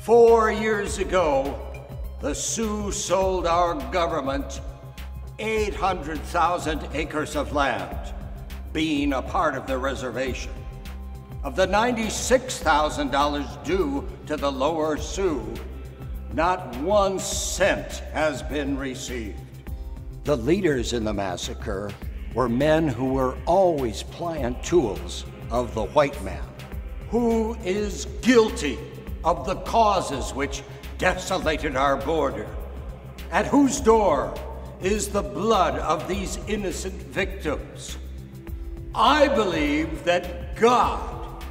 Four years ago, the Sioux sold our government 800,000 acres of land, being a part of the reservation. Of the $96,000 due to the Lower Sioux, not one cent has been received. The leaders in the massacre were men who were always pliant tools of the white man. Who is guilty of the causes which desolated our border? At whose door is the blood of these innocent victims? I believe that God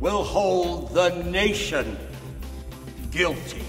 will hold the nation guilty.